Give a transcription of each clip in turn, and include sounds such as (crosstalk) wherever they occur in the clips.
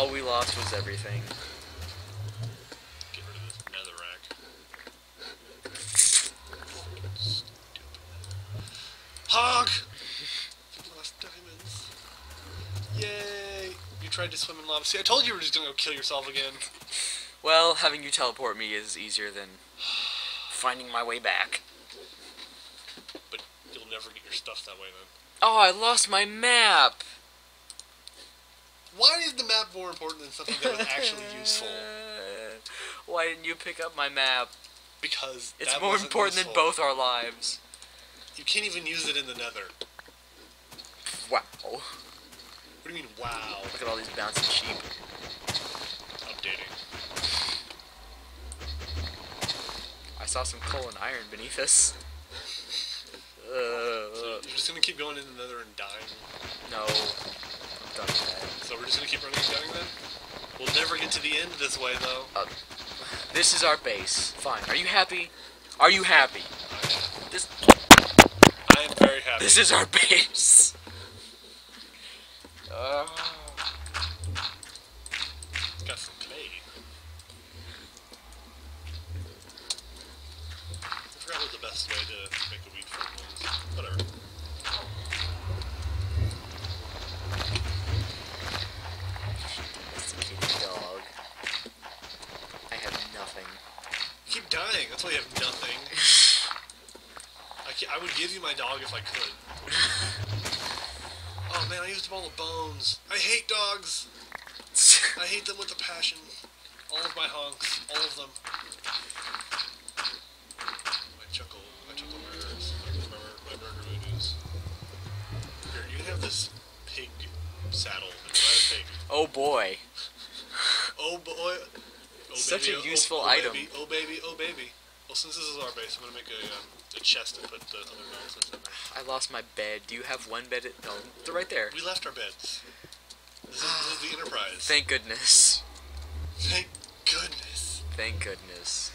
All we lost was everything. Get rid of this netherrack. You lost diamonds. Yay! You tried to swim in lava. See, I told you you were just gonna go kill yourself again. Well, having you teleport me is easier than finding my way back. But you'll never get your stuff that way then. Oh, I lost my map. Why is the map more important than something that was actually useful? (laughs) Why didn't you pick up my map? Because It's more important useful. than both our lives. You can't even use it in the nether. Wow. What do you mean, wow? Look at all these bouncing sheep. Updating. I saw some coal and iron beneath us. So (laughs) Uh, you're just gonna keep going in the nether and dying? no. I'm done with So we're just gonna keep running and then? We'll never get to the end this way though. that. This is our base. Fine. Are you happy? Are you happy? This I am very happy. this is our base. Uh, Got some clay. I forgot what the best way to make a wheat farm was. Whatever. domesticated dog. I have nothing. You keep dying. That's why you have nothing. I, I would give you my dog if I could. Oh man, I used up all the bones. I hate dogs. I hate them with a passion. All of my honks, all of them. My chuckle, my chuckle murders, my, mur- my murder voodoos. Here, you can have this pig saddle and ride a pig. oh boy. Oh boy. Oh, Such baby, a oh, useful oh, oh, item. Baby, oh baby, oh baby. Since this is our base, I'm gonna make a, um, a chest and put the other nonsense in there. I lost my bed. Do you have one bed? At, no, they're right there. We left our beds. This is, this is the (sighs) Enterprise. Thank goodness. Thank goodness. Thank goodness.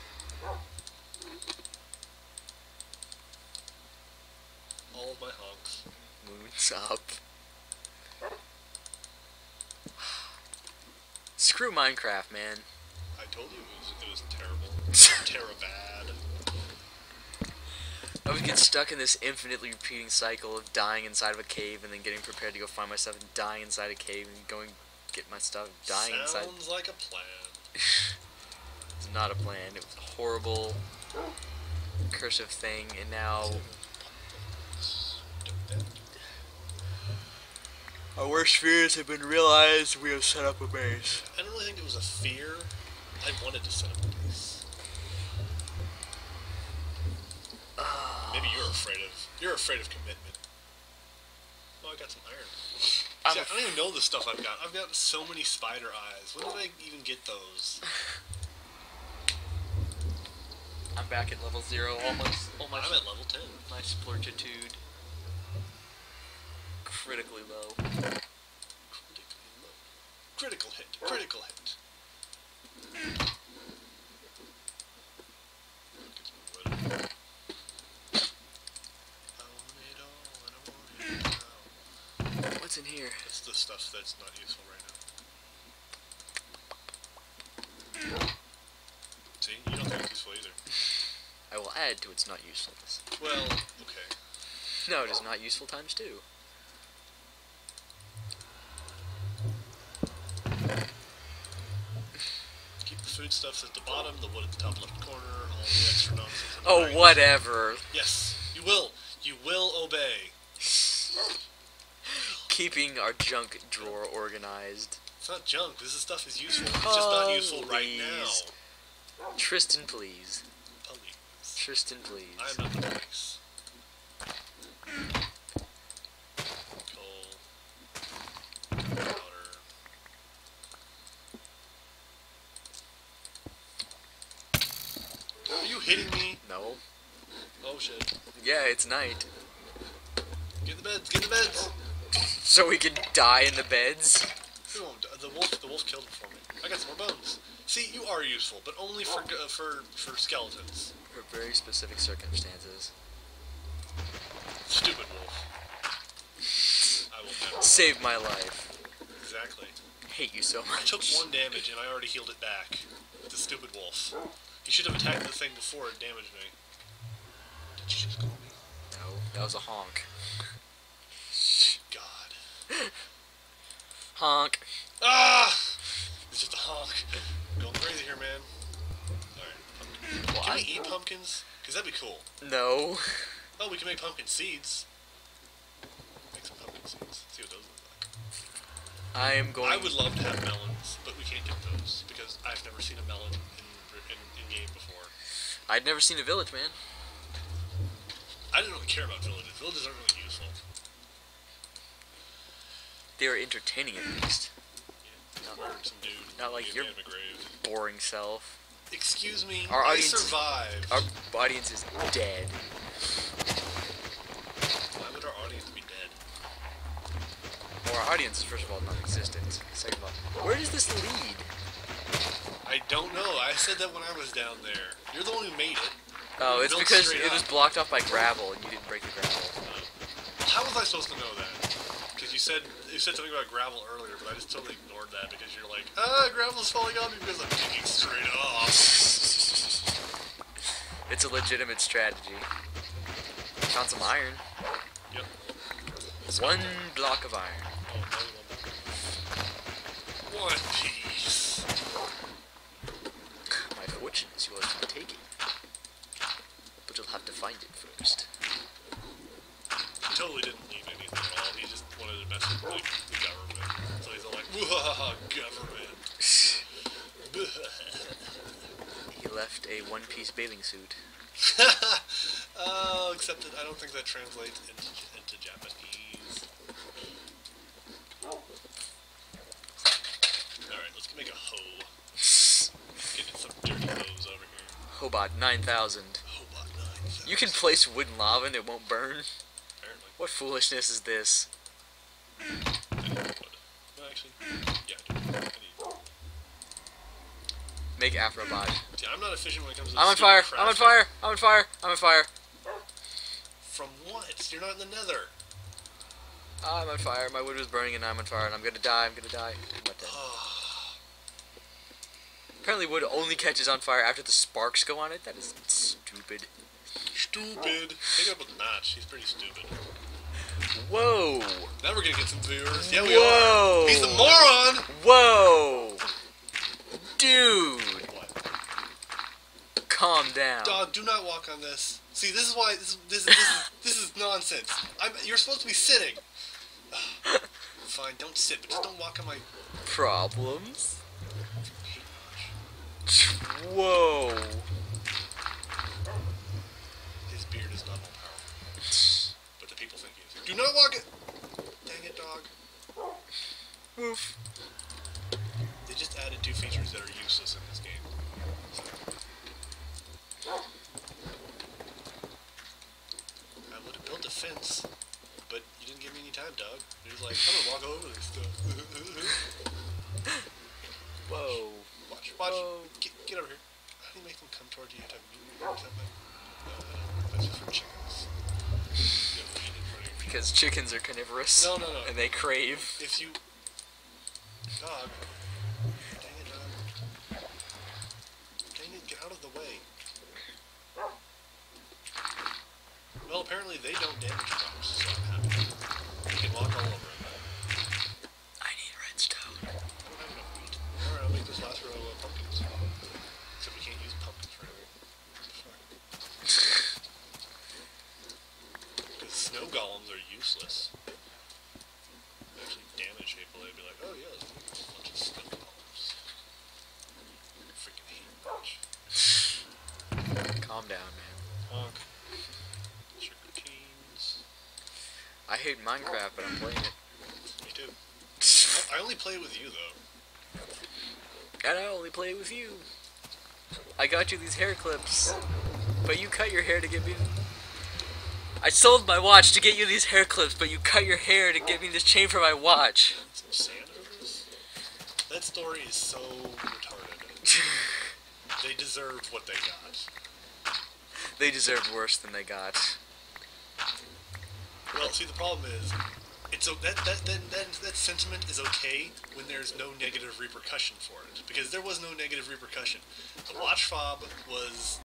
All of my honks. Moons up. (sighs) Screw Minecraft, man. I told you it was, it was terrible. (laughs) Terrabad. I would get stuck in this infinitely repeating cycle of dying inside of a cave and then getting prepared to go find myself and dying inside a cave and going get my stuff, dying inside. Sounds like a plan. (laughs) It's not a plan. It was a horrible, cursive thing, and now our worst fears have been realized. We have set up a base. I don't really think it was a fear. I wanted to set up a base. Maybe you're afraid of you're afraid of commitment. Oh, I got some iron. See, I don't even know the stuff I've got. I've got so many spider eyes. When did I even get those? I'm back at level zero, almost, almost. I'm at level ten. my splurgitude critically low. Critically low. Critical hit. Critical hit. What's in here? That's the stuff that's not useful right now. See, you don't think it's useful either. I will add to its not usefulness. Well, okay. (laughs) No, it is not useful times two. Foodstuffs at the bottom, the wood at the top left corner, all the extra nonsense. the Oh, right. whatever. Yes, you will. You will obey. Keeping our junk drawer organized. It's not junk. This stuff is useful. It's just not useful right now. Tristan, please. Please. Tristan, please. I am not the place. Coal. Powder. Are you hitting me? No. Oh shit. Yeah, it's night. Get in the beds, get in the beds! So we can die in the beds? You won't die. The wolf, the wolf killed him for me. I got some more bones. See, you are useful, but only for uh, for for skeletons. For very specific circumstances. Stupid wolf. I will never. Save my life. Exactly. hate you so much. I took one damage and I already healed it back. The stupid wolf. He should have attacked the thing before it damaged me. Did you just call me? No, that was a honk. God. (laughs) Honk. Ah! It's just a honk. Going crazy here, man. Alright, Can we eat pumpkins? Because that'd be cool. No. Oh, we can make pumpkin seeds. Make some pumpkin seeds. See what those look like. I am going. I would love to have melons, but we can't get those because I've never seen a melon in, in, in game before. I'd never seen a village, man. Care about villages. Villages aren't really useful. They were entertaining at least. Yeah, murdered some dude. not like your- Boring self. Excuse me. Our I audience- survived. Our audience is dead. Why would our audience be dead? Well, our audience is first of all non-existent. Second of all, where does this lead? I don't know. I said that when I was down there. You're the one who made it. Oh, it's because it was blocked off by gravel and you didn't break the gravel. How was I supposed to know that? Because you said you said something about gravel earlier, but I just totally ignored that because you're like, ah, gravel's falling on me because I'm digging straight off. It's a legitimate strategy. Found some iron. Yep. One block of iron. Oh. One piece. My fortune is yours to take it. But you'll have to find it first. He totally didn't leave anything at all. He just wanted to mess with like the government. So he's all like, "Whoa, government." (laughs) He left a one-piece bathing suit. (laughs) oh, except that I don't think that translates into, into Japanese. Alright, let's make a hoe. Get some dirty hoes over here. Hobot 9000. Hobot 9. You can place wood and lava and it won't burn. Apparently. What foolishness is this? I need wood. No, actually, yeah, I do. I need Make Afrobot. See, I'm not efficient when it comes to I'm on fire! I'm on fire! I'm on fire! I'm on fire! From what? You're not in the nether. I'm on fire. My wood was burning and I'm on fire and I'm gonna die. I'm gonna die. (sighs) Apparently wood only catches on fire after the sparks go on it. That is stupid. Stupid. Take it up with Notch. He's pretty stupid. Whoa! Now we're gonna get some viewers. Yeah, we Whoa. are. He's a moron. Whoa! Dude! What? Calm down. Dog, do not walk on this. See, this is why this this, this, is, this is nonsense. I'm, you're supposed to be sitting. (sighs) Fine, don't sit, but just don't walk on my. Problems? Whoa! His beard is not all powerful, but the people think he is. Do not walk it. Dang it, dog. Woof. They just added two features that are useless in this game. I would have built a fence, but you didn't give me any time, dog. You're just like, I'm gonna walk over this stuff. (laughs) Whoa. watch, watch. Whoa. Get, get over here. How do you make them come towards you? You have to have meat or something? Uh, that's just for chickens. You have meat in front of you. Because chickens are carnivorous. No, no, no. And they crave. If you... Dog. Dang it, dog. Dang it, get out of the way. Well, apparently they don't damage crops, so I'm happy. You can walk all over them. I need redstone. I don't have enough wheat. Alright, I'll make this last row of pumpkins. Except we can't use pumpkins for anything. Fuck. Because snow golems are useless. They actually damage people. They'd be like, oh yeah, let's a bunch of snow golems. Freaking hate bunch. Calm down, man. Honk. Sugar canes. I hate Minecraft, but I'm playing it. Me too. I only play with you though. And I only play with you. I got you these hair clips, but you cut your hair to get me. I sold my watch to get you these hair clips, but you cut your hair to get me this chain for my watch. Some sand over this? That story is so retarded. (laughs) They deserved what they got. they deserved worse than they got. Well, see, the problem is, it's that that, that that that sentiment is okay when there's no negative repercussion for it because there was no negative repercussion. The watch fob was